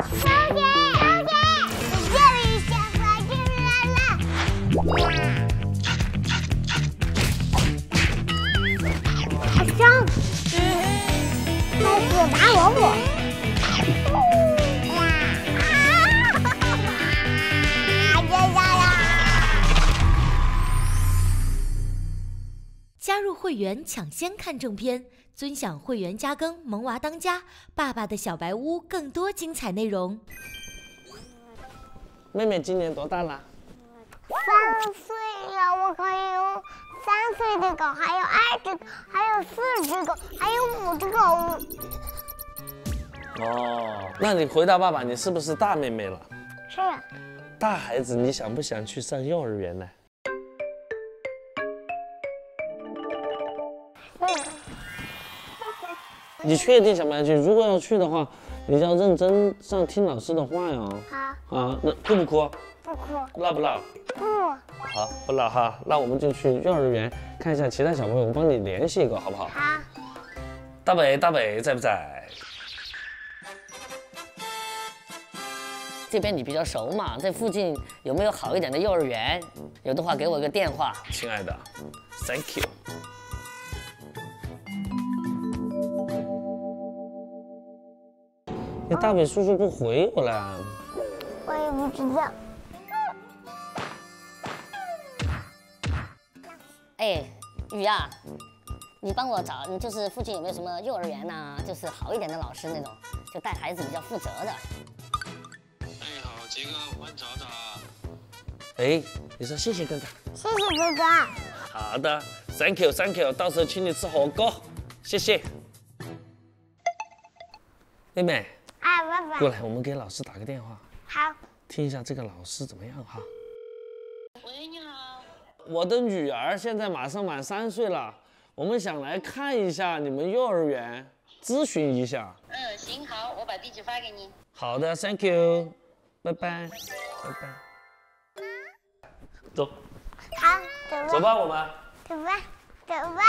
Ha! 会员抢先看正片，尊享会员加更《萌娃当家》《爸爸的小白屋》更多精彩内容。妹妹今年多大了？三岁了，我可以有三岁的狗，还有二只狗，还有四只狗，还有五只狗。哦，那你回答爸爸，你是不是大妹妹了？是啊，大孩子，你想不想去上幼儿园呢？你确定想不想去？如果要去的话，你要认真上，听老师的话哟。好，啊，那哭不哭？不哭，闹不闹？不，好，不闹哈。那我们就去幼儿园看一下其他小朋友，我帮你联系一个，好不好？好，大北，大北在不在？这边你比较熟嘛，这附近有没有好一点的幼儿园？有的话给我个电话。亲爱的，Thank you。你大伟叔叔不回我了，我也不知道。哎，雨啊，你帮我找，你就是附近有没有什么幼儿园呐、就是好一点的老师那种，就带孩子比较负责的。哎，好，杰哥，我帮你找找。哎，你说谢谢哥哥。谢谢哥哥。好的，Thank you，Thank you，到时候请你吃火锅，谢谢。妹妹，哎，爸爸。过来，我们给老师打个电话，好，听一下这个老师怎么样哈。喂，你好。我的女儿现在马上满三岁了，我们想来看一下你们幼儿园，咨询一下。嗯，行，好，我把地址发给你。好的，Thank you，拜拜，拜拜。走，好，走吧，走吧，我们走吧，走吧。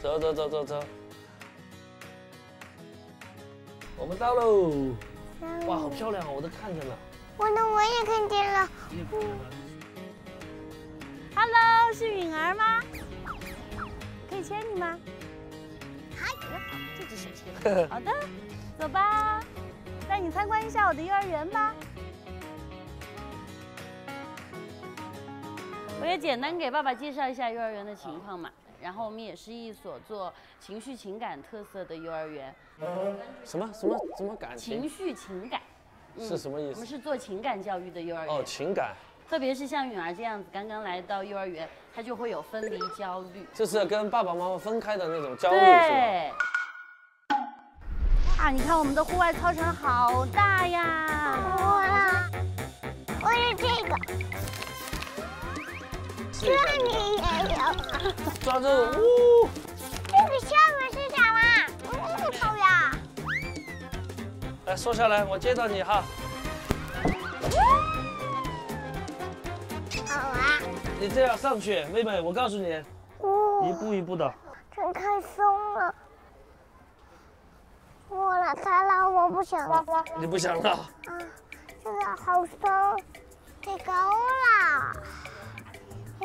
走走走走走，我们到喽。哇，好漂亮啊，我都看见了。我的我也看见了。Hello，是允儿吗？可以牵你吗？好这只手牵。好的，走吧，带你参观一下我的幼儿园吧。我也简单给爸爸介绍一下幼儿园的情况嘛。然后我们也是一所做情绪情感特色的幼儿园，什么什么什么感情情？绪情感是什么意思？我们是做情感教育的幼儿园。哦，情感，特别是像允儿这样子刚刚来到幼儿园，她就会有分离焦虑。就是跟爸爸妈妈分开的那种焦虑，是吧？对。啊，你看我们的户外操场好大呀！哇，我是这个，这里也有。抓住，呜！这个下面是啥啦？木头呀。来，坐下来，我接到你哈。好啊。你这样上去，妹妹，我告诉你，哇，一步一步的。真太松了。我了，它了，我不想了。你不想了？啊，这个好松，太高了。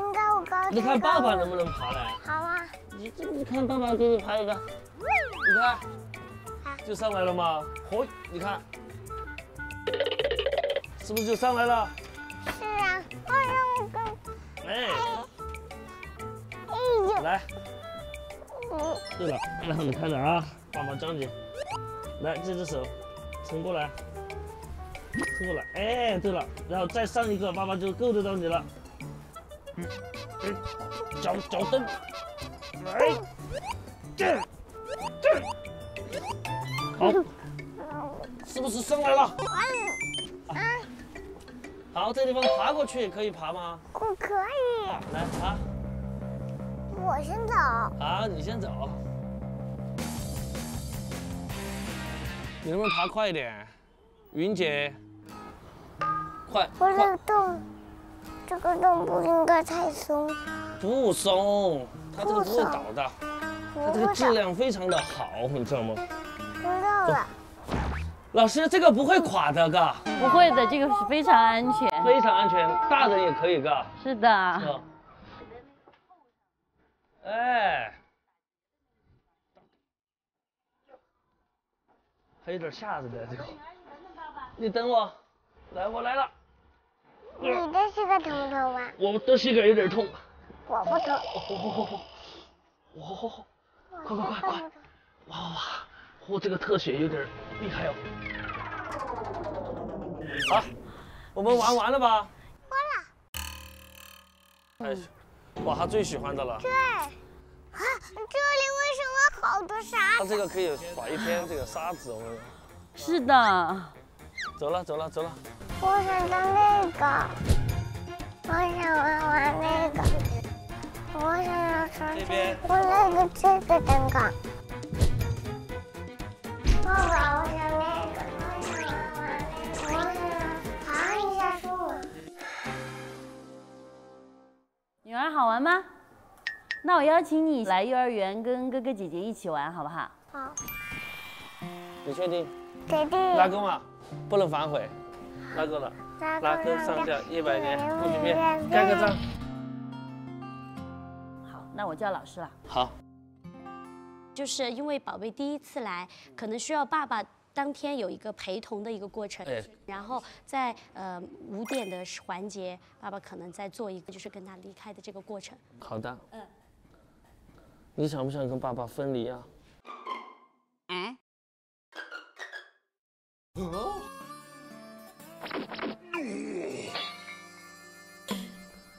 应该我高。你看爸爸能不能爬来？好啊。你这你看爸爸给你爬一个，你看，就上来了吗？嚯，你看，是不是就上来了？是啊，我让个，哎，哎呦，来，嗯，对了，然后你看着啊，爸爸教你，来，这只手伸过来，伸过来，哎，对了，然后再上一个，爸爸就够得到你了。嗯，哎，脚脚蹬，哎，这这，好，是不是上来了？啊，好，这地方爬过去可以爬吗？我可以，来爬，我先走。好，你先走。你能不能爬快一点？云姐，快我这快个洞，这个洞不应该太松，不松，它这个不会倒的，它这个。质量非常的好，你知道吗？知道了，老师，这个不会垮的，嘎，不会的，这个是非常安全。非常安全，大人也可以，嘎。是的，嗯。哎，还有点吓人的这个。你等我，来，我来了。你的膝盖疼不疼吗？我的膝盖有点痛。我不疼。哇哇哇！快快快快！哇哇哇！我这个特写有点厉害哦。好，我们玩完了吧？完了。哎，哇，他最喜欢的了。对。啊，这里为什么好多沙子？他这个可以耍一天这个沙子，我们。是的。走了走了走了。我想当那个，我想玩玩那个，我想要穿我那个这个蛋糕。爸爸，我想那个，我想玩玩那个，我想爬一下树。女儿好玩吗？那我邀请你来幼儿园跟哥哥姐姐一起玩，好不好？好。你确定？确定。拉钩嘛，不能反悔。拉钩了。拉钩上吊一百年不许变，盖个章。好，那我叫老师了。好。就是因为宝贝第一次来，可能需要爸爸当天有一个陪同的一个过程。然后在呃五点的环节，爸爸可能在做一个就是跟他离开的这个过程。好的。嗯。你想不想跟爸爸分离啊？嗯。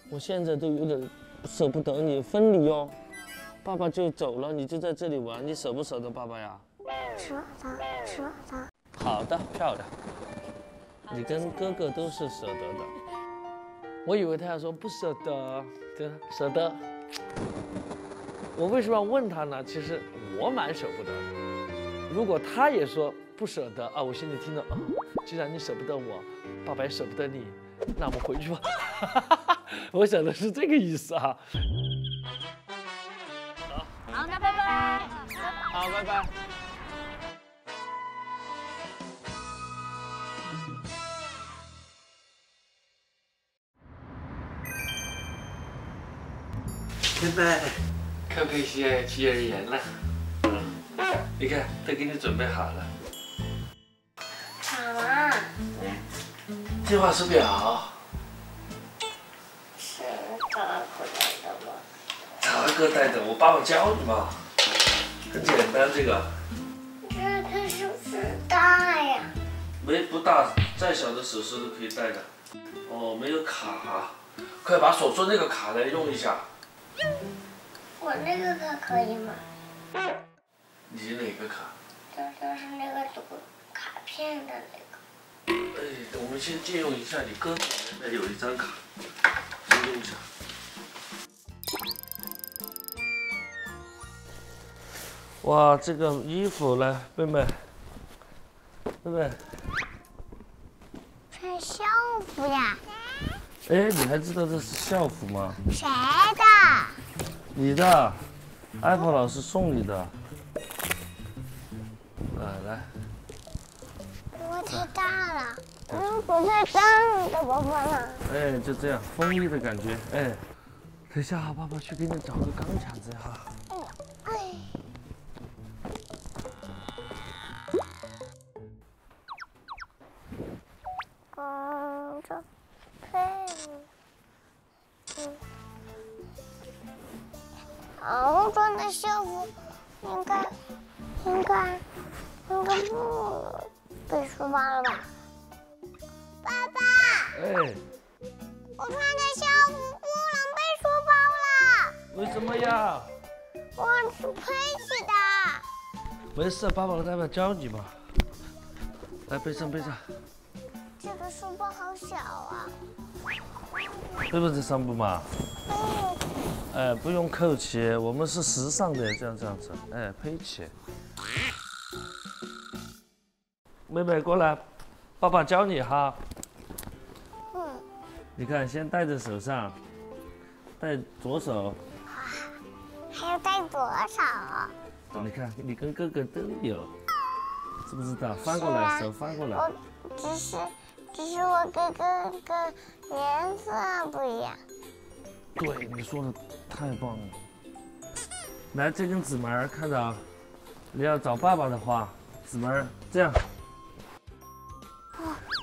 我现在都有点舍不得你分离哦，爸爸就走了，你就在这里玩，你舍不舍得爸爸呀？舍得，舍得。好的，漂亮。你跟哥哥都是舍得的。我以为他要说不舍得，对，舍得。我为什么要问他呢？其实我蛮舍不得的。如果他也说不舍得啊，我心里听着啊，既然你舍不得我，爸爸也舍不得你，那我们回去吧。我想的是这个意思啊。好，好，那拜拜。好，拜拜。拜拜，可不可以去去幼儿园了？嗯，你看都给你准备好了。好啊。计划手表。是大哥带的，我爸爸教你嘛，很简单这个。这个是不是大呀？没不大，再小的首饰都可以戴的。哦，没有卡，快把手中那个卡来用一下。我那个卡可以吗？你哪个卡？就就是那个读卡片的那个。哎，我们先借用一下你哥哥那有一张卡，先用一下。哇，这个衣服来，妹妹，妹妹，穿校服呀？哎，你还知道这是校服吗？谁的？你的，艾普老师送你的。来来。我太大了，嗯，不太大怎么办呢。哎，就这样，风衣的感觉，哎。等一下，爸爸去给你找个钢铲子哈。好爸爸和爸爸教你嘛。来背上背上。这个书包好小啊。背不这上不嘛？哎，不用扣起，我们是时尚的，这样这样子，哎，背起。妹妹过来，爸爸教你哈。嗯。你看，先戴在手上，戴左手。还要戴左手。你看，你跟哥哥都有，知不知道？翻过来，手翻过来。我只是只是我跟哥哥颜色不一样。对，你说的太棒了。来，这根指门看着啊，你要找爸爸的话，指门这样，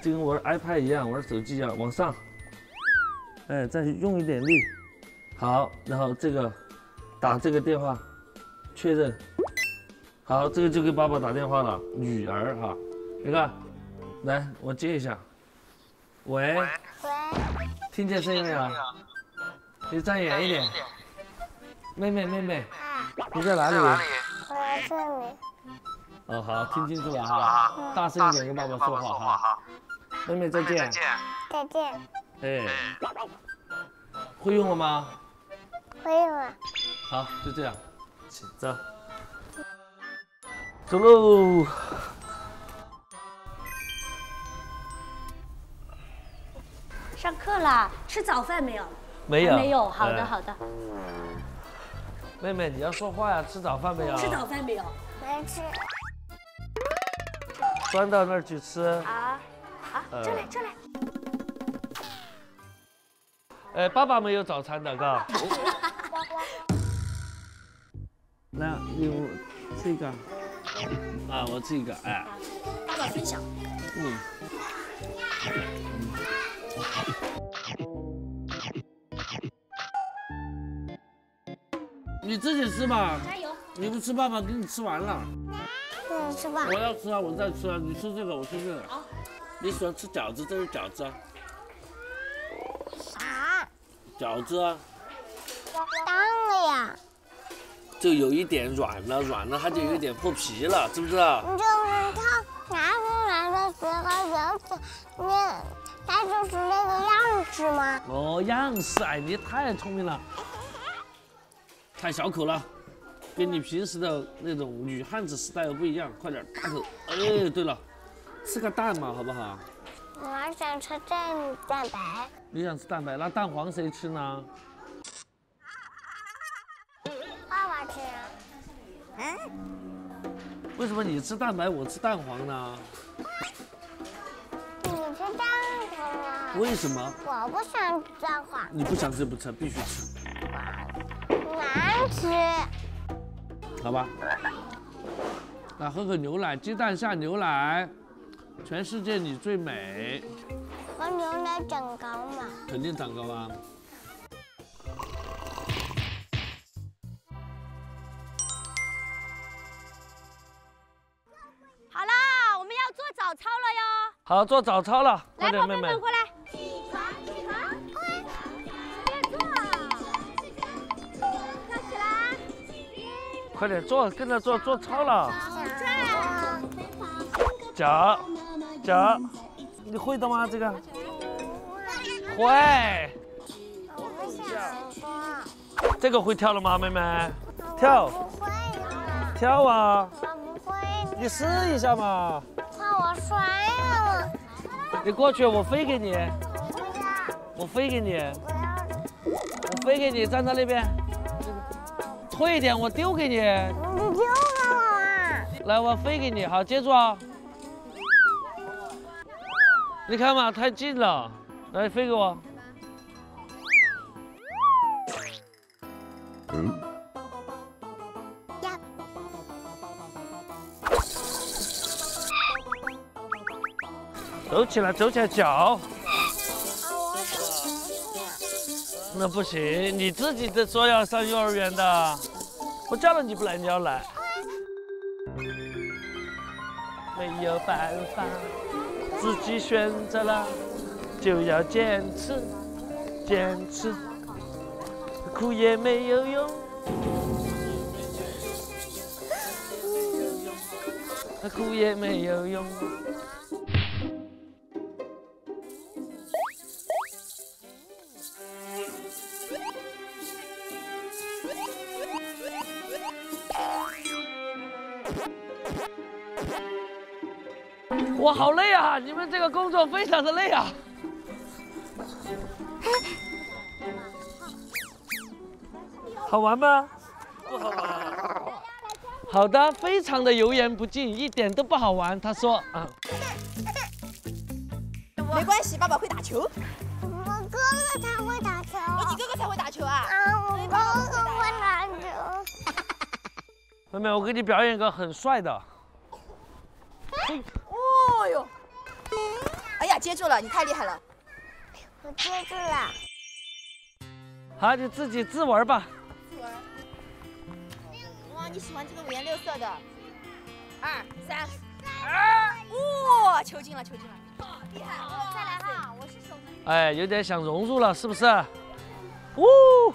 就跟玩 iPad 一样，玩手机一样，往上。哎，再用一点力。好，然后这个打这个电话，确认。好，这个就给爸爸打电话了，女儿哈。你看，来，我接一下。喂。喂。听见声音没有？你站远一点。妹妹，妹妹，你在哪里？我在这里。哦，好，听清楚了哈，大声一点跟爸爸说话哈。妹妹再见。再见。哎，会用了吗？会用了。好，就这样，请走。走喽。上课啦，吃早饭没有？没有。没有，好的好的。妹妹，你要说话呀！吃早饭没有？吃早饭没有？没吃。端到那儿去吃。啊，好，这来这来。哎，爸爸没有早餐的，哥。来，你吃一个。啊，我吃一个，哎。爸爸分享。嗯。你自己吃吧，加油！你不吃，爸爸给你吃完了。你吃吧。我要吃啊，我再吃啊。你吃这个，我吃这个。好。你喜欢吃饺子，这是饺子啊。啥？饺子啊。就有一点软了，软了它就有点破皮了，知不知道？就是它拿出来的时候有点，那它就是那个样式吗？哦，样式，哎，你太聪明了。太小口了，跟你平时的那种女汉子 style 不一样，快点大口。哎，对了，吃个蛋嘛，好不好？我想吃蛋蛋白。你想吃蛋白，那蛋黄谁吃呢？爸爸吃。嗯？为什么你吃蛋白，我吃蛋黄呢？你吃蛋黄啊？为什么？我不想吃蛋黄。你不想吃不吃，必须吃。难吃，好吧。来喝口牛奶，鸡蛋下牛奶，全世界你最美。喝牛奶长高吗？肯定长高啊。好，做早操了，来，宝贝们过来。起床，起床。快点做，跟着做，做操了。脚，脚，你会的吗？这个会。这个会跳了吗，妹妹？跳。不会跳啊。我不会。你试一下嘛。你过去，我飞给你。我飞给你。我飞给你，站在那边。退一点，我丢给你。你丢给我啊！来，我飞给你，好，接住啊！你看嘛，太近了，来飞给我。嗯。走起来，走起来，脚。那不行，你自己在说要上幼儿园的，我叫了你不来，你要来。没有办法，自己选择了，就要坚持，坚持，哭也没有用，哭也没有用。我好累啊！你们这个工作非常的累啊。好玩吗？不好玩。好的，非常的油盐不进，一点都不好玩。他说啊，没关系，爸爸会打球。我哥哥才会打球。哦，你哥哥才会打球啊？啊，我哥哥会打球。妹妹，我给你表演一个很帅的。哦哟！哎呀，接住了，你太厉害了。我接住了。好，你自己自玩吧。自玩。哇，你喜欢这个五颜六色的。二三，二！哇，球进了，球进了，厉害！再来哈，我是守门员。哎，有点想融入了，是不是？呜！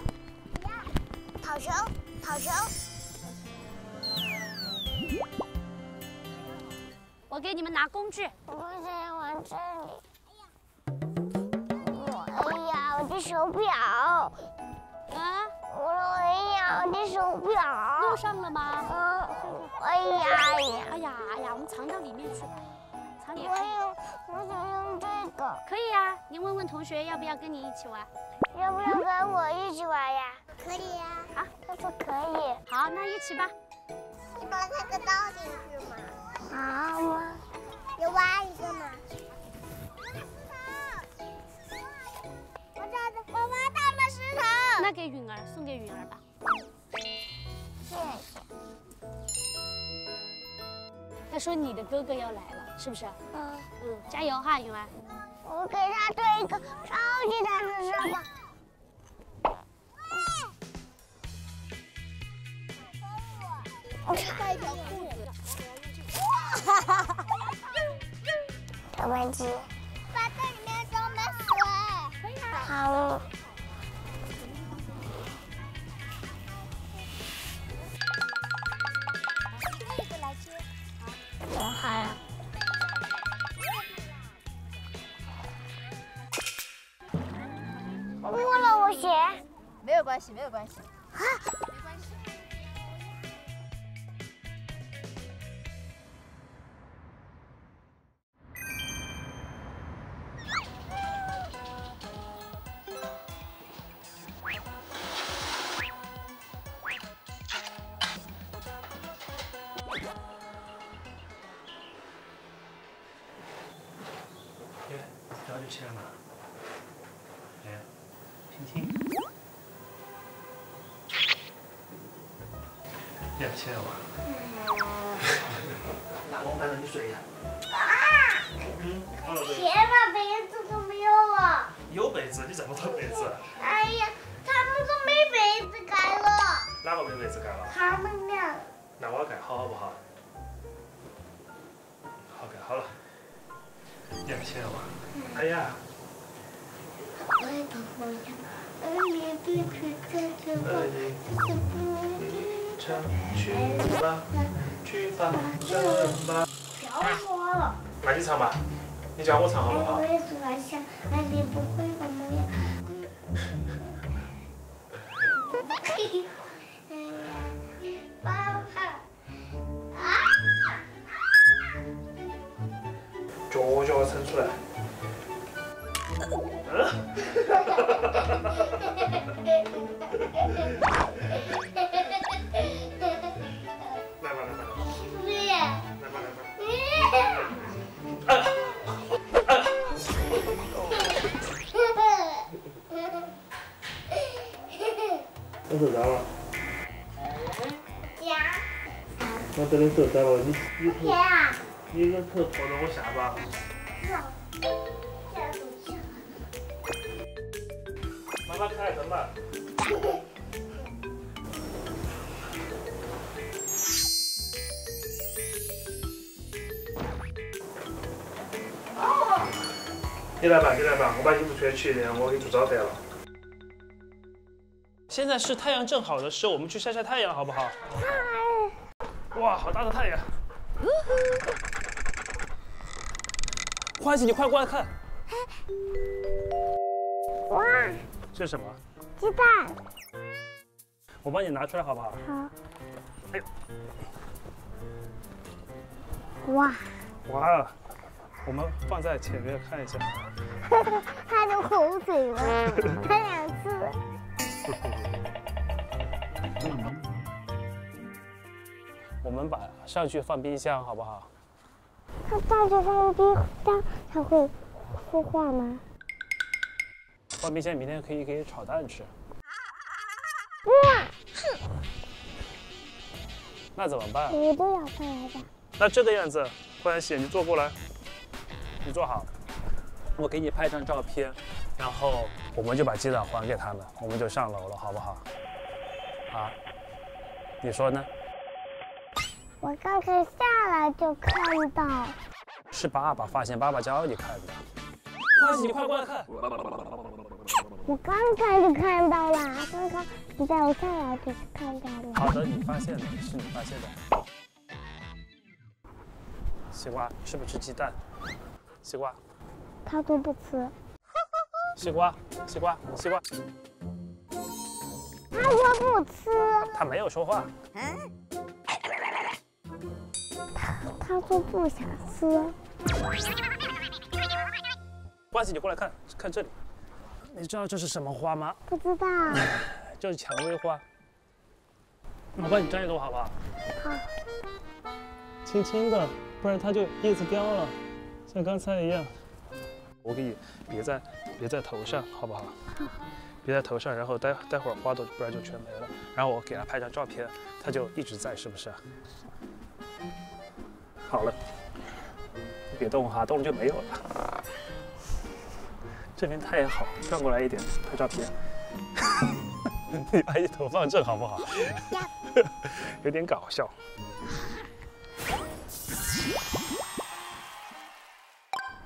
跑球，跑球。我给你们拿工具。我想要玩这里。我哎呀，我的手表。啊？我说哎呀，我的手表。弄上了吗？嗯。哎呀哎呀。哎呀哎呀，我们藏到里面去。藏里我有，我想用这个。可以呀，你问问同学要不要跟你一起玩。要不要跟我一起玩呀？可以呀。好，他说可以。好，那一起吧。你把那个倒进去嘛。好吗？有挖一个吗？我找的，我挖到了石头。那给允儿，送给允儿吧。谢谢。他说你的哥哥要来了，是不是？嗯嗯，加油哈，允儿。我给他做一个超级大的声吧。我带一条裤。哈哈机，把这里面装满水。好。一个来接。好。好呀。摸了我鞋。没有关系，没有关系。有被子，你这么多被子？哎呀，他们都没被子盖了。哪个没被子盖了？他们俩。那我盖好好不好？好盖好了。你要起来哇？哎呀。去吧，去吧，去吧。不要说了。那你唱吧，你教我唱好不好？我也是在想，哎，你不会怎么样？爸爸。啊！脚脚伸出来。来 我受伤了。呀。我这里受伤了，你你头呀。你个头朝着我下巴。妈妈开灯吧。你来吧，你来吧，我把衣服穿起，然后我给你做早饭了。现在是太阳正好的时候，我们去晒晒太阳，好不好？哇，好大的太阳！欢喜，你快过来看。哇！这是什么？鸡蛋。我帮你拿出来好不好？好。哎呦！哇！哇！我们放在前面看一下。他流口水了，他两次。我们把上去放冰箱好不好？它上去放冰箱，它会孵化吗？放冰箱，明天可以给炒蛋吃。哇，那怎么办？你都要过来吧。那这个样子，欢喜，你坐过来，你坐好，我给你拍张照片，然后我们就把鸡蛋还给他们，我们就上楼了，好不好？啊，你说呢？我刚才下来就看到，是爸爸发现，爸爸教你看的。你快过来看。我刚才就看到了，刚刚你在我下来就看到了。好的，你发现的，是你发现的。西瓜吃不吃鸡蛋？西瓜，他都不吃。西瓜，西瓜，西瓜。他说不吃。他没有说话。他他说不想吃。欢喜，你过来看看这里。你知道这是什么花吗？不知道。这是蔷薇花。我帮你摘一朵好不好？好。轻轻的，不然它就叶子掉了，像刚才一样。我给你别在别在头上，好不好？别在头上，然后待待会儿花朵不然就全没了。然后我给他拍张照片，它就一直在，是不是？好了，别动哈，动了就没有了。这边太好，转过来一点拍照片。你把你头放正好不好？有点搞笑。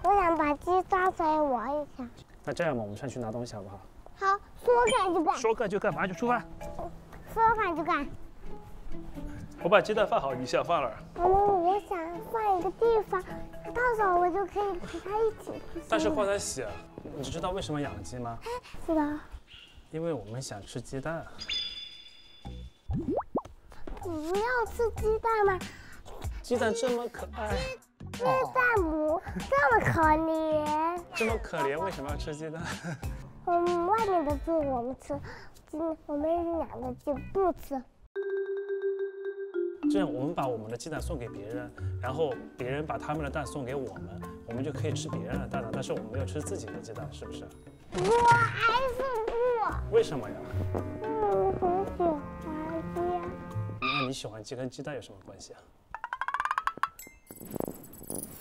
我想把鸡抓出来玩一下。那这样吧，我们上去拿东西好不好？好，说干就干。说干就干，马上就出发。说干就干。我把鸡蛋放好，你想放哪儿？妈妈，我想换一个地方，到时候我就可以陪它一起。但是欢喜，你知道为什么养鸡吗？知道。因为我们想吃鸡蛋。不要吃鸡蛋吗？鸡蛋这么可爱。鸡蛋母这么可怜。这么可怜，为什么要吃鸡蛋？嗯，外面的鸡我们吃，嗯，我们两个就不吃。这样，我们把我们的鸡蛋送给别人，然后别人把他们的蛋送给我们，我们就可以吃别人的蛋了。但是我们没有吃自己的鸡蛋，是不是？我还是不。为什么呀？嗯，我喜欢鸡。那你喜欢鸡跟鸡蛋有什么关系啊？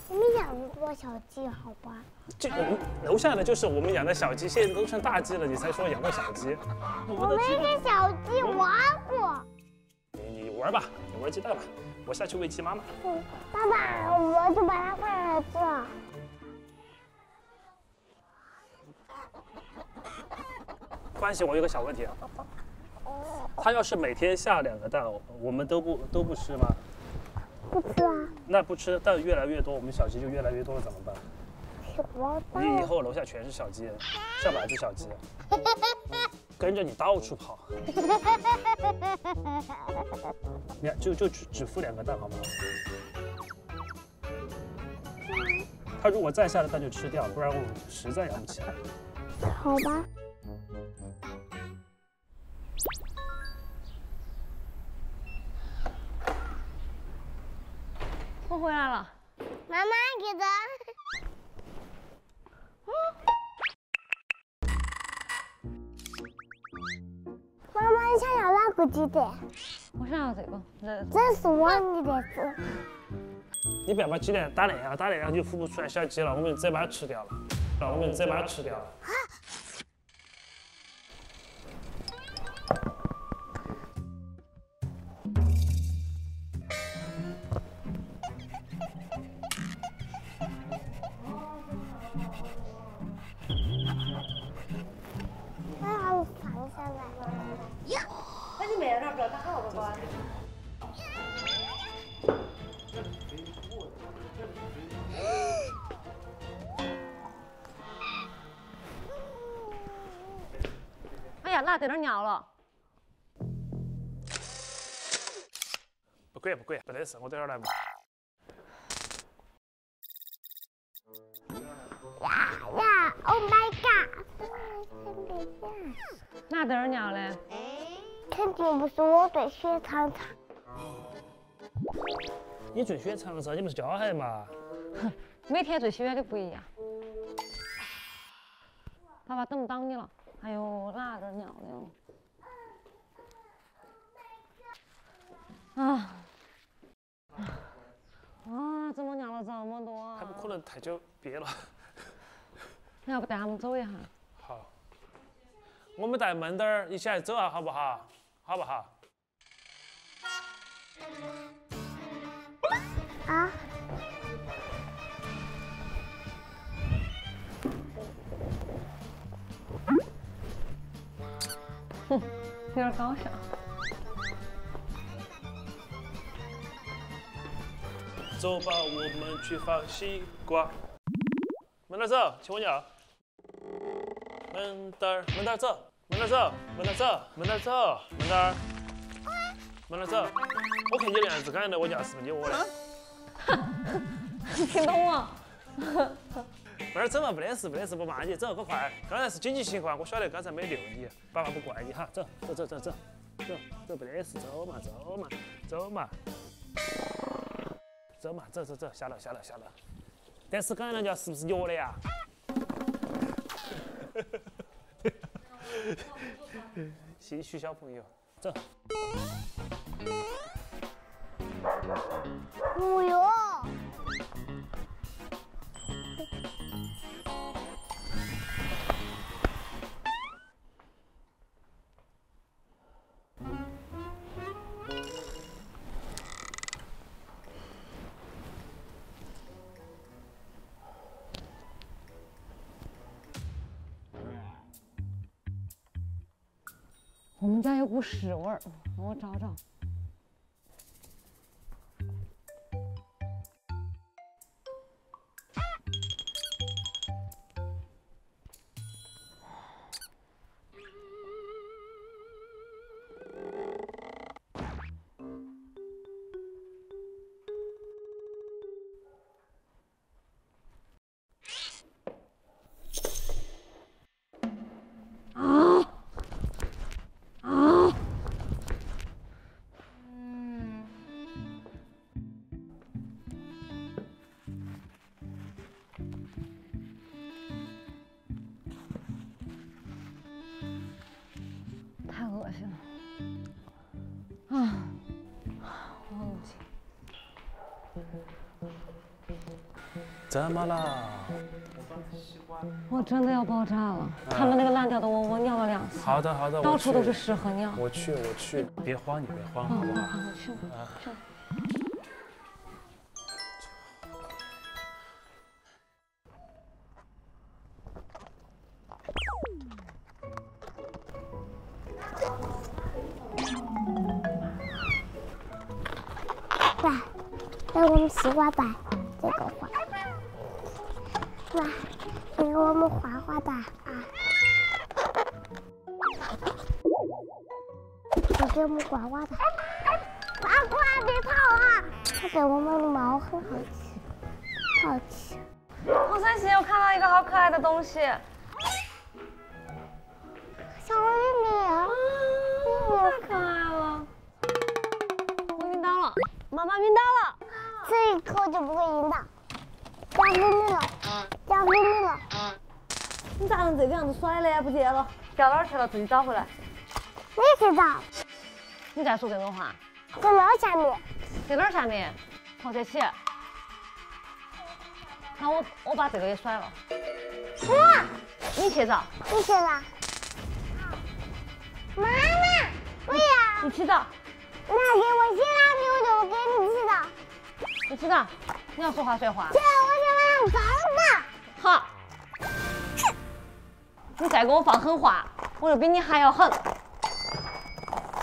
我们养过小鸡，好吧？这我们楼下的就是我们养的小鸡，现在都成大鸡了，你才说养过小鸡。我没跟小鸡玩过。你你玩吧，你玩鸡蛋吧，我下去喂鸡妈妈。嗯，爸爸，我就把它放在这。关系，我有个小问题啊，它要是每天下两个蛋，我们都不都不吃吗？不吃啊。那不吃蛋越来越多，我们小鸡就越来越多了，怎么办？你以后楼下全是小鸡，上百只小鸡，跟着你到处跑。你看，就就只只孵两个蛋，好不好？它如果再下的蛋就吃掉，不然我实在养不起来。好吧。回来了，妈妈给的。妈妈，你想要哪个鸡蛋？我想要这个，这这是我你的子。你不要把鸡蛋打那样，打烂了就孵不出来小鸡了，我们就直接把它吃掉了，我们就直接把它吃掉了。哎在那儿尿了。不管不管，不得事，我等会儿来嘛。呀呀！Oh my god！哪在那儿尿嘞？肯定不是我对血肠肠。你最喜欢长沙，你不是教孩嘛？每天最喜欢的不一样。爸爸等不到你了，哎呦，辣的鸟鸟？啊啊！怎么尿了这么多啊？他们可能太久憋了。你 要不带他们走一下？好，我们带闷墩儿一起来走啊，好不好？好不好？啊！哼，有点搞笑。走吧，我们去放西瓜。慢点走，亲我尿。慢点儿，慢点儿走，慢点儿走，慢点儿走，慢点儿走，慢点儿，慢点儿走。我看你的样子，刚才在我家是不是你我的？听懂了。慢点儿走嘛，没得事，没得事，不骂你，走，快快。刚才是紧急情况，我晓得刚才没遛你，爸爸不怪你哈。走，走走走走，走走没得事，走嘛走嘛走嘛，走嘛走走走，下楼下楼下楼。但是刚才那家是不是你的呀？心虚小朋友，走。不用。我们家有股屎味儿，我找找。怎么了？我真的要爆炸了！他们那个烂掉的窝窝尿了两次，好的好的，到处都是屎和尿。我去我去，别慌你别慌，好好不好？好，我去，啊我们的猫很好吃，好奇。黄三喜，我看到一个好可爱的东西。小玉米啊，太可爱了！我晕倒了，妈妈晕倒了。这一口就不会晕倒。交给你了，交给你了。你咋能这个样子甩呢？不见了，掉哪儿去了？自己找回来。你去找，你再说这种话。在那儿下面。在哪儿下面？黄色起。那我我把这个也甩了。哇！你去找。你去找。妈妈，不要。你去找。那给我洗拉皮，我就给你洗澡。你去找。你要说话算话。这我就往上好。你再给我放狠话，我就比你还要狠。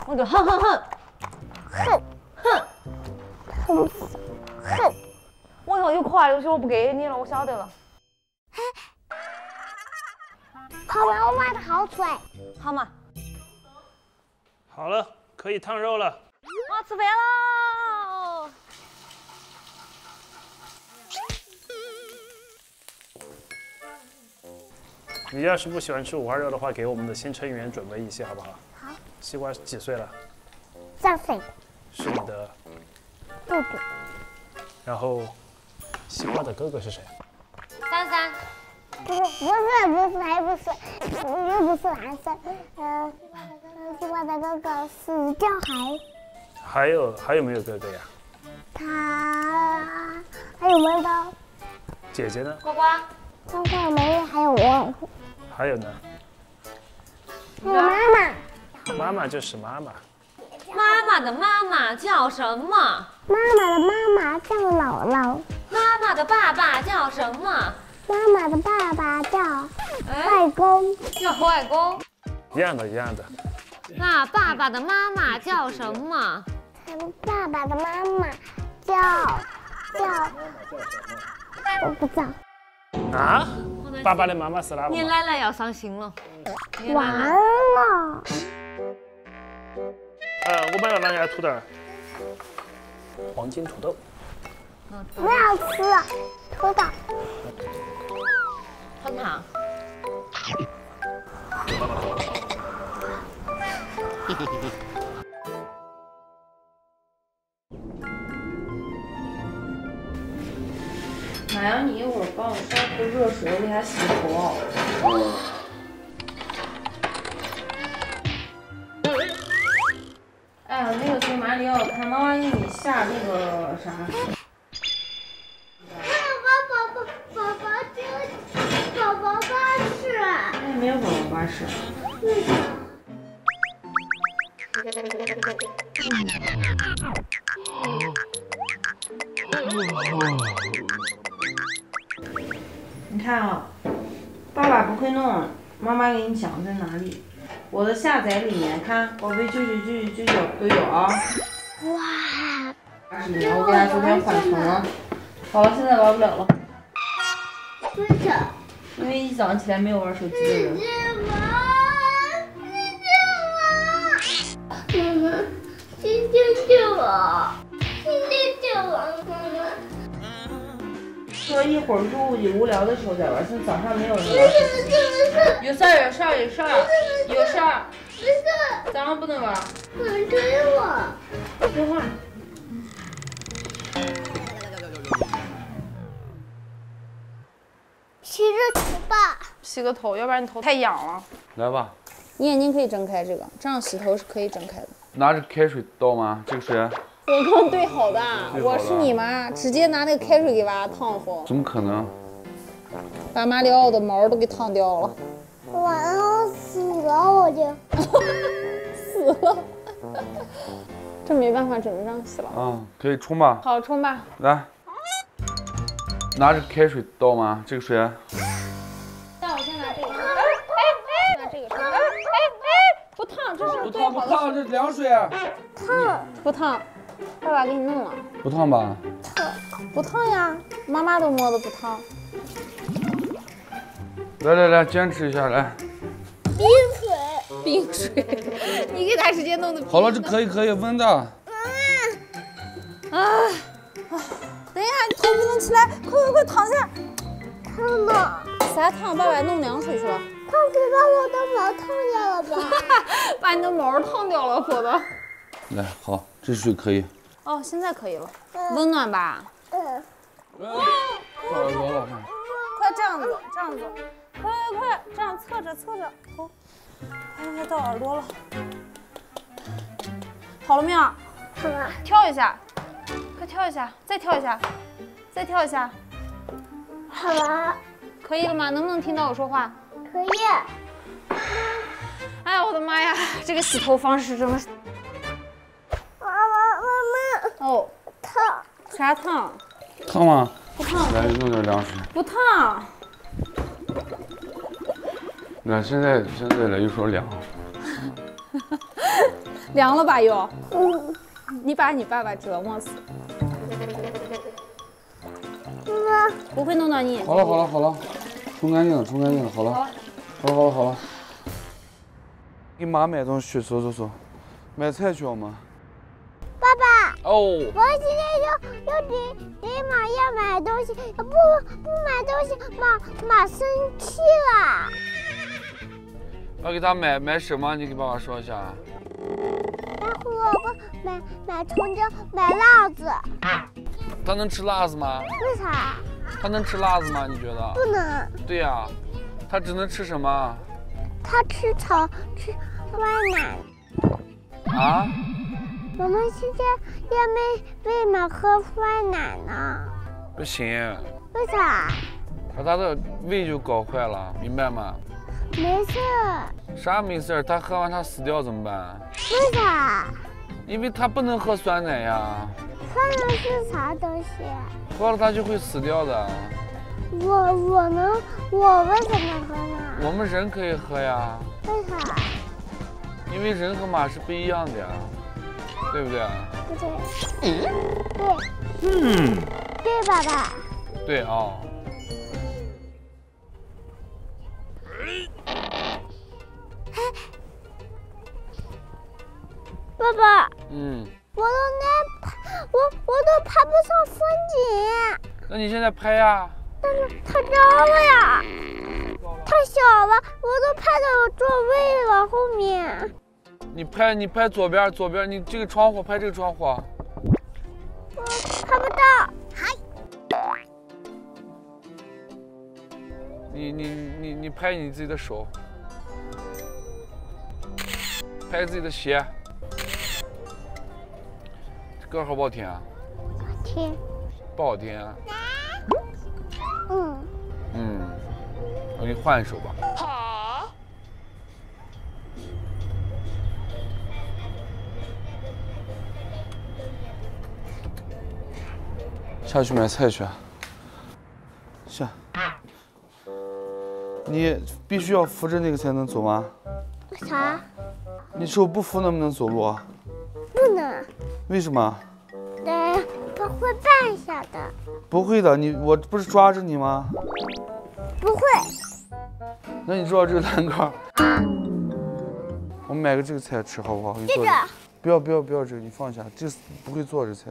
我就狠狠狠。恨恨恨死恨！我以后有可爱的东西我不给你了，我晓得了。好玩，我把它薅出来。好嘛。好了，可以烫肉了。我要吃饭喽！你要是不喜欢吃五花肉的话，给我们的新成员准备一些，好不好？好。西瓜几岁了？三岁。是你的。弟弟。然后西瓜的哥哥是谁？三三，不是不是不是还不是，又不是蓝色，呃，西瓜的哥哥是叫海，还有还有没有哥哥呀？他还有没有，姐姐呢？呱呱，刚才没有，还有我，还有呢？还有妈妈，妈妈就是妈妈。妈妈的妈妈叫什么？妈妈的妈妈叫姥姥，妈妈的爸爸叫什么？妈妈的爸爸叫外公，叫外公。一样的，一样的。那爸爸的妈妈叫什么？爸爸的妈妈叫叫，我不知道，啊？爸爸的妈妈死了你？奶奶要伤心了。完了，呃，我买了哪家土豆？黄金土豆。不要吃土豆，很烫。马阳，你一会儿帮我烧壶热水，我给他洗头。哎呀，那个时候马里奥看妈妈给你下那个啥，宝宝宝宝这宝宝巴士，那没有宝宝巴士。你看啊，爸爸不会弄，妈妈给你讲在哪里。我的下载里面看，宝贝九九九九九九都有啊。哇，八十年，我给他昨天缓存了。好了，现在玩不了了，为什么？因为一早上起来没有玩手机的人。妈妈，今天就我，今天就我，妈妈。说一会儿中午你无聊的时候再玩，现在早上没有人玩手机。有事儿有事儿有事儿有事儿，不是，早上不能玩。有人追我。说话。洗个头吧。洗个头，要不然你头太痒了。来吧，你眼睛可以睁开，这个这样洗头是可以睁开的。拿着开水倒吗？这个水我刚兑好的，我是你妈，直接拿那个开水给娃烫活，怎么可能？把马里奥的毛都给烫掉了，完了，死了我就。死了。这没办法，只能这样洗了。啊，可以冲吧。好，冲吧。来，拿着开水倒吗？这个水那我先拿这个。哎哎，拿这个。哎哎哎，不烫，这是不烫，不。烫，这凉水。烫不烫？爸爸给你弄了。不烫吧？不烫呀，妈妈都摸的不烫。来来来，坚持一下，来。冰水，冰水，你给他直接弄的。好了，这可以可以温的。啊啊！等一下，你头不能起来，快快快躺下。烫吗，啥烫？爸爸弄凉水去了。烫水把我的毛烫掉了吧？把你的毛烫掉了，火的。来，好，这水可以。哦，现在可以了，温暖吧？嗯。到耳朵了，快这样子，这样子，快快快，这样侧着侧着头，快快到耳朵了。好了没有？好了。跳一下，快跳一下，再跳一下，再跳一下。好了。可以了吗？能不能听到我说话？可以。哎呀，我的妈呀，这个洗头方式真的是……哦，烫。啥烫？烫吗？不烫。来，弄点凉水。不烫。那现在现在来，又说凉。凉了吧又？嗯。你把你爸爸折磨死。妈。不会弄到你眼睛。好了好了好了，冲干净了冲干净了，好了。好了。好了好了好了。给妈买东西，走走走，买菜去好吗？爸爸。哦。我今天要要给给马要买东西，不不买东西，马马生气了。要给他买买什么？你给爸爸说一下。买胡萝卜买买葱姜，买辣子。他能吃辣子吗？为啥？他能吃辣子吗？你觉得？不能。对呀、他只能吃什么？他吃草，吃喂奶。啊？我们现在要喂喂马喝酸奶呢。不行，为啥？把他的胃就搞坏了，明白吗？没事。啥没事儿？他喝完他死掉怎么办？为啥？因为他不能喝酸奶呀，酸奶是啥东西？喝了他就会死掉的。我我能，我为什么喝呢？我们人可以喝呀，为啥？因为人和马是不一样的呀，对不对？不对。对。嗯，对，爸爸。对啊、爸爸，嗯，我都那爬，我我都拍不上风景，那你现在拍呀？但是太高了呀，太小了，我都拍到座位了后面。你拍你拍左边左边，你这个窗户拍这个窗户。啊我拍不到。嗨。你你你你拍你自己的手，拍自己的鞋。这歌好不好听啊？好听。不好听啊。嗯。嗯，我给你换一首吧。下去买菜去。下。你必须要扶着那个才能走吗？啥？你手不扶能不能走路啊？不能。为什么？对，他会绊一下的。不会的，你我不是抓着你吗？不会。那你知道这个栏杆？我们买个这个菜吃好不好？给你做这个。不要不要不要这个，你放下，这不会做这菜。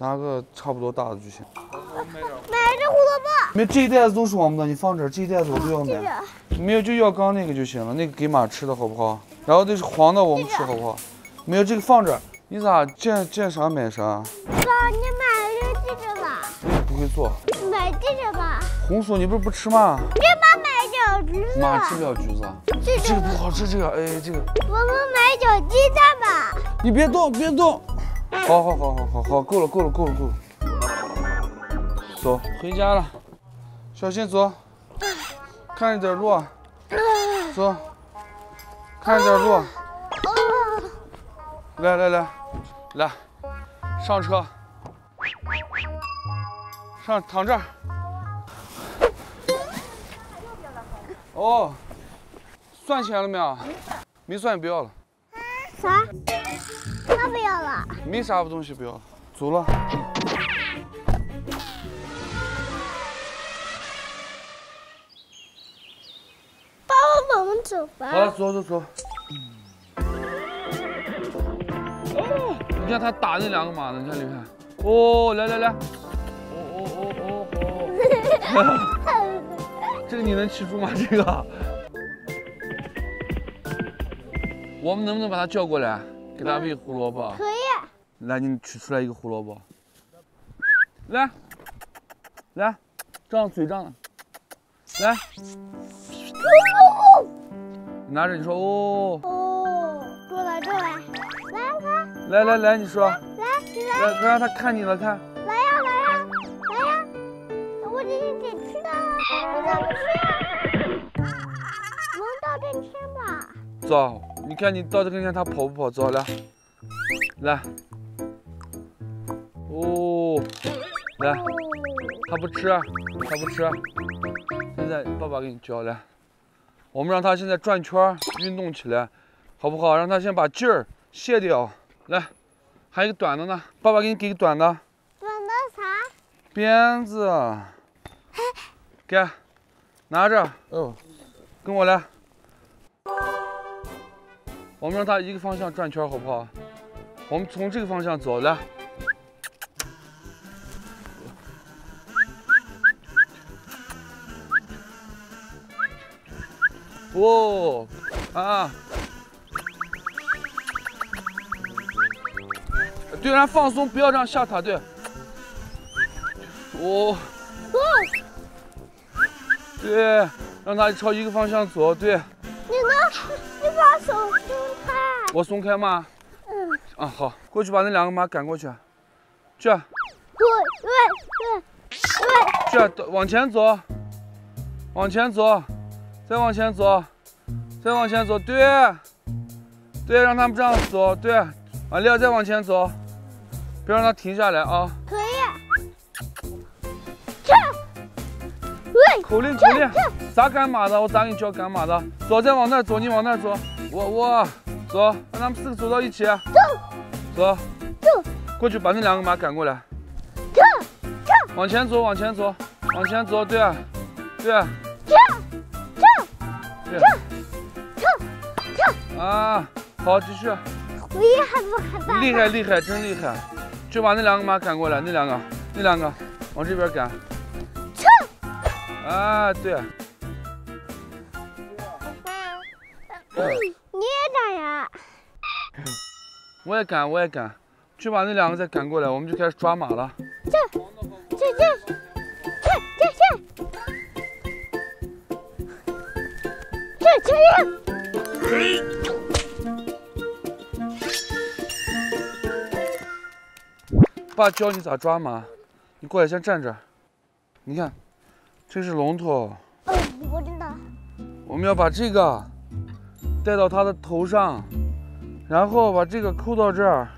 拿个差不多大的就行。买这胡萝卜。没，这一袋子都是我们的，你放这儿，这一袋子我都要买。没有就要刚那个就行了，那个给马吃的好不好？然后这是黄的我们吃好不好？没有这个放这儿，你咋见见啥买啥？爸，你买了这个吧。不会做。买这个吧。红薯你不是不吃吗？给妈买小橘子。马吃不了橘子。这个这个不好吃，这个哎这个。我们买小鸡蛋吧。你别动别动。好好好好好好，够了够了够了够了。走，回家了，小心走，看着点路啊。走，看着点路。来来来，来，上车，上躺这儿。哦，算钱了没有？没算，不要了。啥？那不要了。没啥东西不要，走了。爸，我们走吧。好了，走走走。哦，你看他打那两个马呢，你看你看。哦，来来来。哦哦哦哦哦。这个你能骑住吗？这个？我们能不能把他叫过来，给他喂胡萝卜？可以。来，你取出来一个胡萝卜。来，来，张嘴张了，来。你拿着，你说哦。哦，过来过来，来来。来来来，你说。来来。来，让他看你了，看。来呀来呀来呀！我这是给吃的，你怎么吃？能到这吃吗？走，你看你到这跟前，它跑不跑？走，来，来。哦，来，它不吃，它不吃。现在爸爸给你教来，我们让它现在转圈运动起来，好不好？让它先把劲儿卸掉。来，还有一个短的呢，爸爸给你给个短的。短的啥？鞭子。给，拿着。哦，跟我来。我们让他一个方向转圈，好不好？我们从这个方向走，来。哦，啊！对，让他放松，不要这样吓他。对，哦，对，让他朝一个方向走，对。你呢？你把手松开。我松开吗？嗯。啊，好，过去把那两个马赶过去。去。对对对对。去，往前走，往前走，再往前走，再往前走，对，对，让他们这样走，对，完了再往前走，别让它停下来啊。可以。口令口令，咋赶马的？我咋给你教赶马的？走，再往那走，你往那走。我我走，让他们四个走到一起。走走走，过去把那两个马赶过来。走走，往前走，往前走，往前走，对啊对。走走走走走。啊，好，继续。厉害不害怕？厉害厉害，真厉害！就把那两个马赶过来，那两个那两个往这边赶。啊，对。你也赶呀？我也赶，我也赶。去把那两个再赶过来，我们就开始抓马了。这，这，这，这，这，这，这，这。爸教你咋抓马，你过来先站这儿。你看。这是龙头，嗯，我知道。我们要把这个戴到它的头上，然后把这个扣到这儿，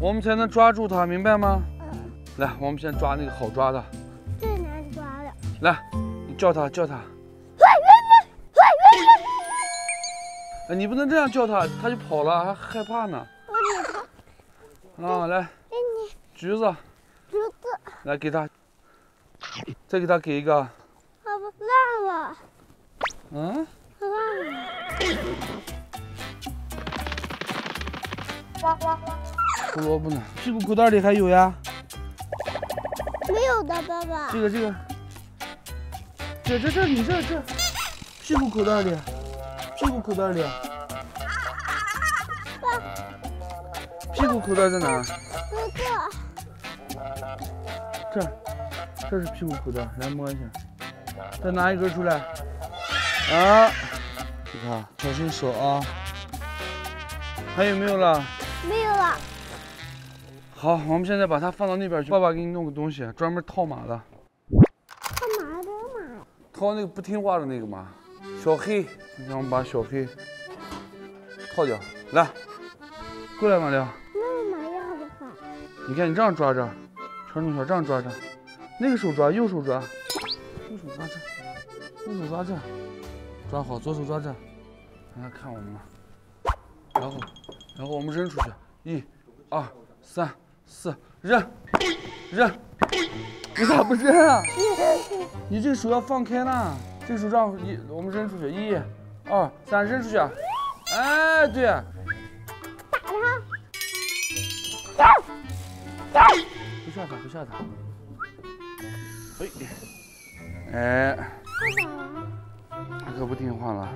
我们才能抓住它，明白吗？嗯。来，我们先抓那个好抓的。最难抓的。来，你叫它，叫它。哎，你不能这样叫它，它就跑了，还害怕呢。我给它。啊，来。给你。橘子。橘子。来，给它。再给他给一个。爸爸烂了。嗯？烂了。胡萝卜呢？屁股口袋里还有呀？没有的，爸爸。这个这个。这这这，你这这，屁股口袋里，屁股口袋里。屁股口袋在哪？这。这。这是屁股口袋，来摸一下，再拿一根出来。啊，你看，小心手啊。还有没有了？没有了。好，我们现在把它放到那边去。爸爸给你弄个东西，专门套马的。套马的马？套那个不听话的那个马，小黑。你看，我们把小黑套掉。来，过来，马亮。那马要不好。你看，你这样抓着，传中小这样抓着。那个手抓，右手抓，右手抓这，右手抓这，抓好，左手抓这，让他看我们了。然后，然后我们扔出去，一、二、三、四，扔，扔。你咋不扔啊？你这手要放开呢，这手这样一，我们扔出去，一、二、三，扔出去。哎，对。打他。不吓他，不吓他。哎，哎，他可不听话了。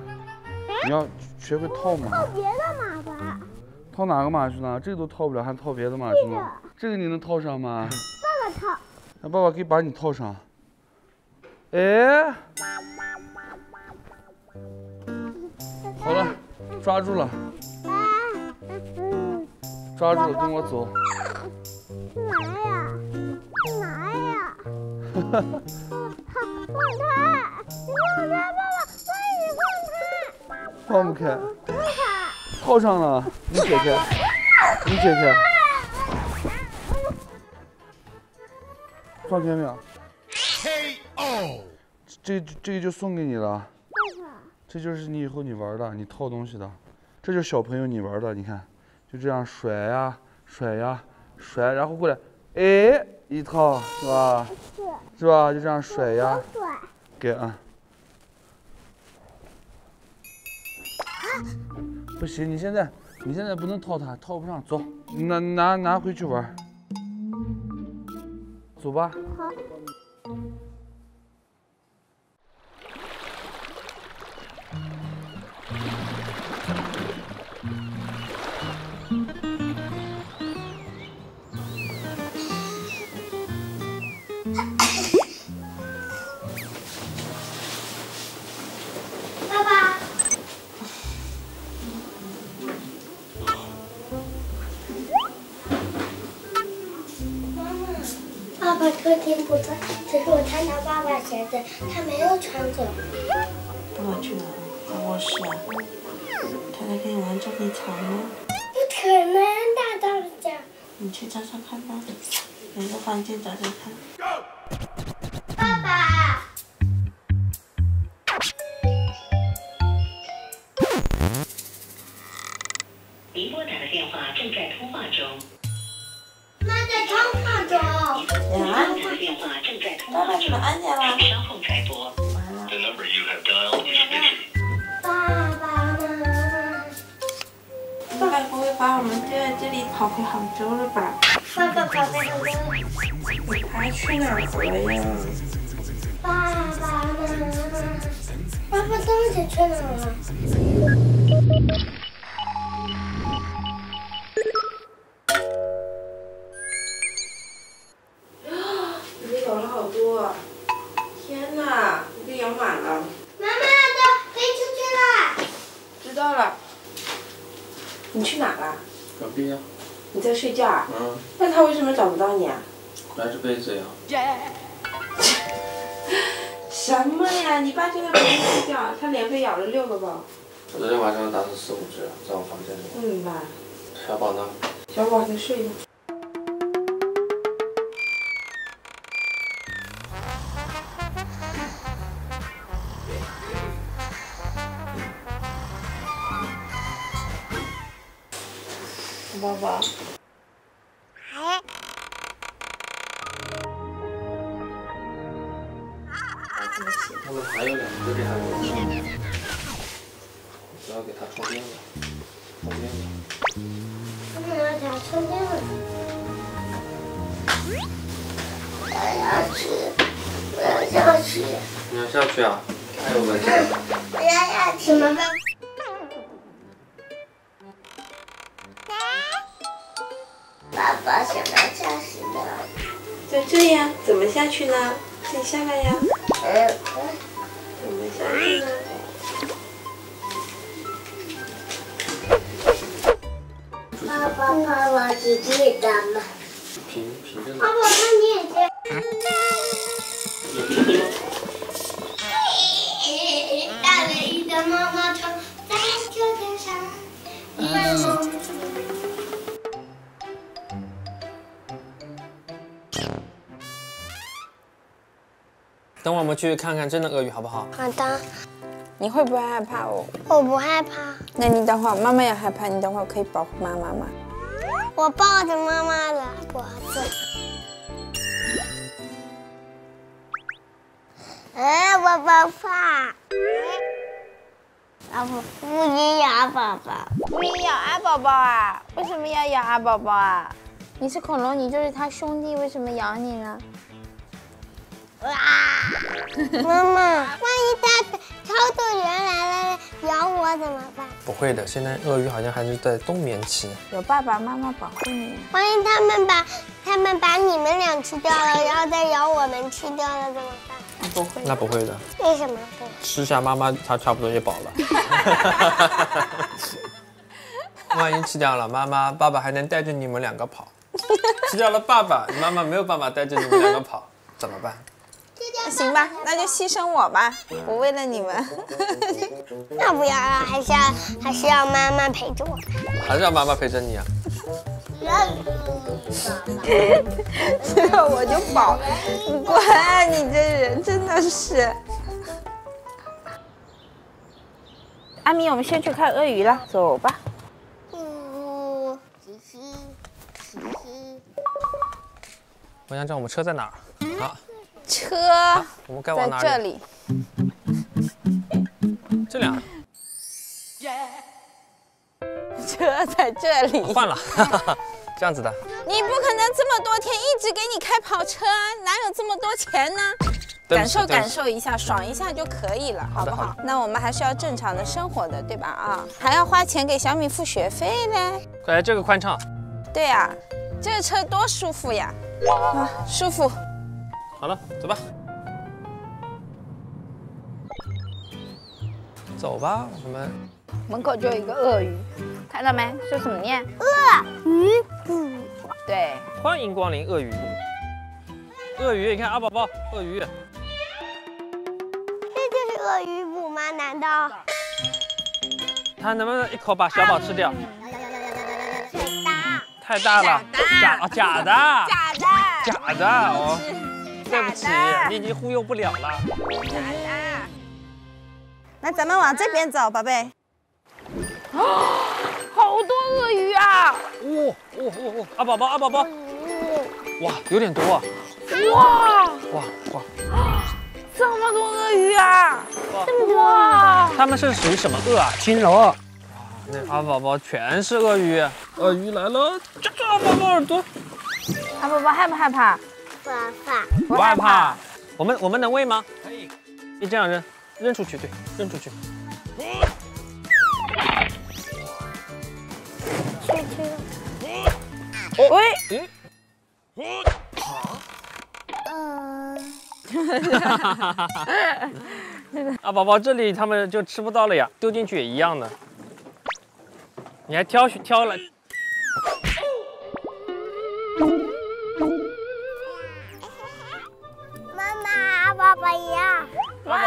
你要学会套马。套别的马吧。套哪个马去呢？这个都套不了，还套别的马去呢？这个你能套上吗？爸爸套。那爸爸可以把你套上。哎，好了，抓住了。抓住了，跟我走。放开！你放开！爸爸，放不开！套上了，你解开，你解开，放开。没有？KO！这这个就送给你了。这就是你以后你玩的，你套东西的，这就是小朋友你玩的。你看，就这样甩呀甩呀甩，然后过来，哎，一套是吧？是吧？就这样甩呀，给啊！不行，你现在你现在不能套它，套不上。走，拿拿拿回去玩。走吧。好。说听不穿，只是我看到爸爸鞋子，他没有穿走。爸爸去哪了？在卧室啊。他在跟你玩捉迷藏吗？不可能，大当家。你去找找看吧，每个房间找找看。爸爸跑回杭州了。你还去哪儿了呀？爸爸妈妈。爸爸到底去哪儿了？你被咬了好多！天哪，你被咬满了！妈妈的飞出去了。知道了。你去哪了？隔壁啊。你在睡觉啊？嗯。那他为什么找不到你啊？拿着被子呀。什么呀？你爸就在旁边睡觉，他连被咬了六个包。我昨天晚上打死四五只，在我房间里。不明白。小宝呢？小宝在睡呢。去看看真的鳄鱼好不好？好的，你会不会害怕我？我不害怕，那你等会儿，妈妈也害怕，你等会儿可以保护妈妈吗？我抱着妈妈的脖子。哎，我不怕。老虎故意咬宝宝。故意咬阿宝宝啊？为什么要咬阿宝宝啊？你是恐龙，你就是他兄弟，为什么咬你呢？妈妈，万一它超度员来了咬我怎么办？不会的，现在鳄鱼好像还是在冬眠期。有爸爸妈妈保护你。万一他们把他们把你们俩吃掉了，然后再咬我们吃掉了怎么办？不会。那不会的，为什么不？吃下妈妈，它差不多也饱了。万一吃掉了妈妈，爸爸还能带着你们两个跑；吃掉了爸爸，妈妈没有办法带着你们两个跑，怎么办？行吧，那就牺牲我吧，我为了你们。那不要啊，还是要还是要妈妈陪着我。还是要妈妈陪着你啊？吃了我就饱，你滚！你这人真的是。阿米，我们先去看鳄鱼了，走吧。呜，嘻嘻，嘻嘻。我想知道我们车在哪儿？好，车我们该往哪里？在这里。这里啊，车在这里。换了，这样子的。你不可能这么多天一直给你开跑车啊，哪有这么多钱呢？感受感受一下，爽一下就可以了，好不好？那我们还是要正常的生活的，对吧？啊，还要花钱给小米付学费嘞。哎，这个宽敞。对呀、这个车多舒服呀！啊，舒服。好了，走吧。走吧，我们门口就有一个鳄鱼，看到没？说怎么念？鳄鱼。对，欢迎光临鳄鱼。鳄鱼，你看阿宝宝，鳄鱼，这就是鳄鱼捕吗？难道？它能不能一口把小宝吃掉？太大。太大了，假啊假的，假的，假的哦，对不起，你已经忽悠不了了。假的。那咱们往这边走，宝贝。啊，好多鳄鱼啊！哇哇哇哇！阿宝宝，阿宝宝，哇，有点多啊！哇哇哇！这么多鳄鱼啊！这么哇！它们是属于什么鳄啊？金龙。哇，那阿宝宝全是鳄鱼，鳄鱼来了，抓住阿宝宝耳朵。阿宝宝害不害怕？不害怕。不害怕。我们我们能喂吗？可以。你这样扔，扔出去，对，扔出去。去去。喂。嗯。啊，宝宝，这里他们就吃不到了呀，丢进去也一样的。你还挑选挑了？妈妈，阿宝宝呀！哇，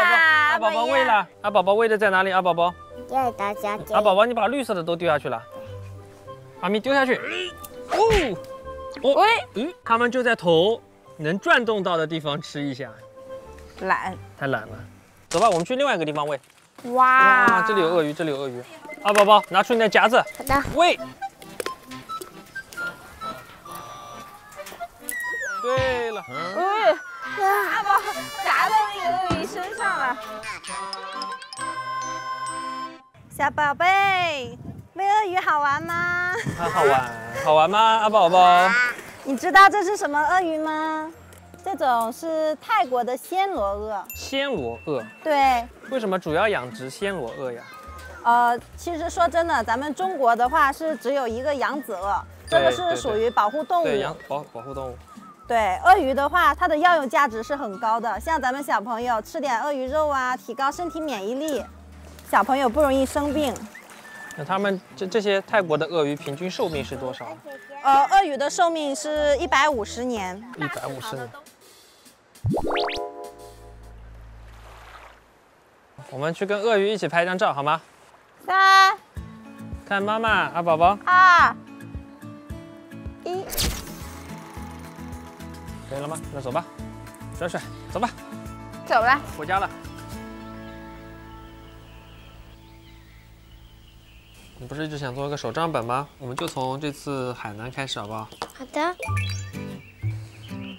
阿宝宝喂了，阿宝宝喂的在哪里？阿宝宝，谢谢大家。阿宝宝，你把绿色的都丢下去了。阿咪丢下去。哦，哦，喂，嗯，他们就在头能转动到的地方吃一下。懒，太懒了。走吧，我们去另外一个地方喂。哇哇，这里有鳄鱼，这里有鳄鱼。阿宝宝，拿出你的夹子。好的。喂。对了。喂，阿宝夹到那个鳄鱼身上了。小宝贝，喂鳄鱼好玩吗？很好玩，好玩吗，阿宝宝？你知道这是什么鳄鱼吗？这种是泰国的暹罗鳄。暹罗鳄。对。为什么主要养殖暹罗鳄呀？呃，其实说真的，咱们中国的话是只有一个扬子鳄，这个是属于保护动物。对，养保保护动物。对，鳄鱼的话，它的药用价值是很高的。像咱们小朋友吃点鳄鱼肉啊，提高身体免疫力，小朋友不容易生病。那他们这这些泰国的鳄鱼平均寿命是多少？呃，鳄鱼的寿命是一百五十年。一百五十年。我们去跟鳄鱼一起拍张照好吗？三。看妈妈，啊宝宝。二。一。可以了吗？那走吧，帅帅，走吧。走了。回家了。你不是一直想做一个手账本吗？我们就从这次海南开始，好不好？好的。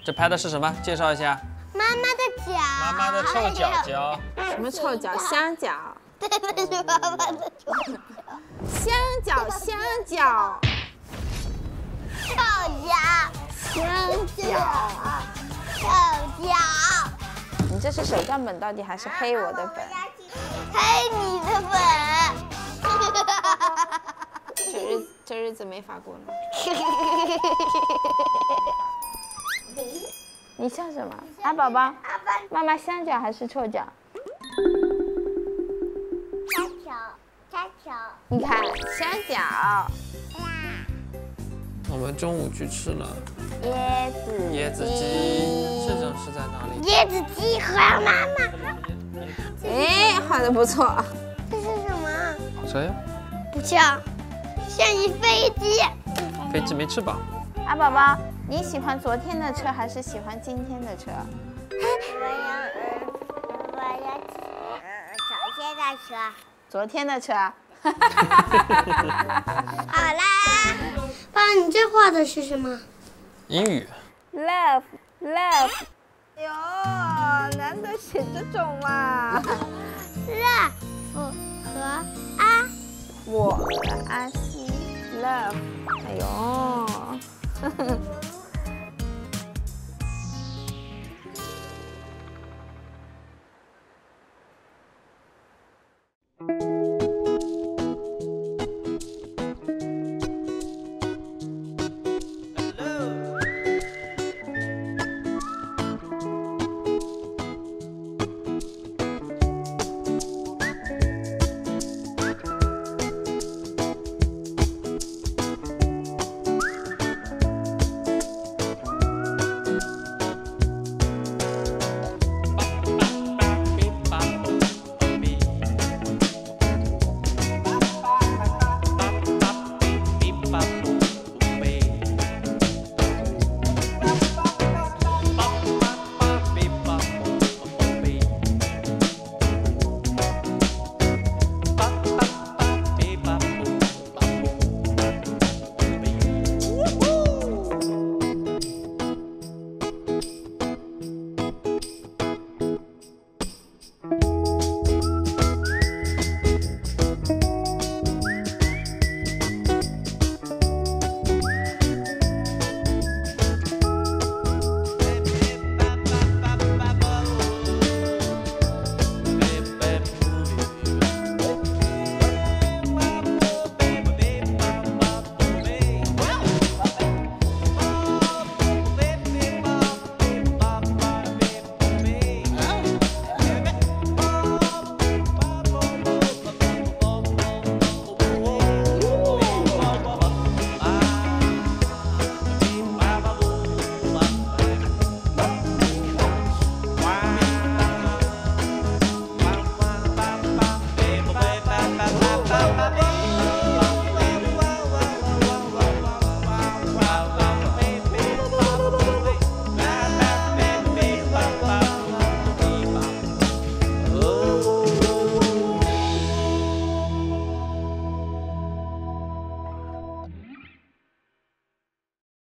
这拍的是什么？介绍一下。妈妈的脚。妈妈的臭脚脚。什么臭脚？香脚。对，那是妈妈的臭脚。香脚，香脚。脚。臭脚。你这是手账本到底还是黑我的本？黑你的本。这日这日子没法过了。你笑什么？啊，宝宝，妈妈香脚还是臭脚？香脚，香脚。你看香脚。我们中午去吃了椰子椰子鸡，市长是在哪里？椰子鸡和妈妈。哎，画的不错。这是什么？火车呀。不像，像一飞机。飞机没翅膀。啊，宝宝，你喜欢昨天的车还是喜欢今天的车？我要，我要，昨天的车。昨天的车。好啦，爸，你这画的是什么？英语 love，love。哎呦，难得写这种啊，love 和阿，我和阿西，love。哎呦，呵呵。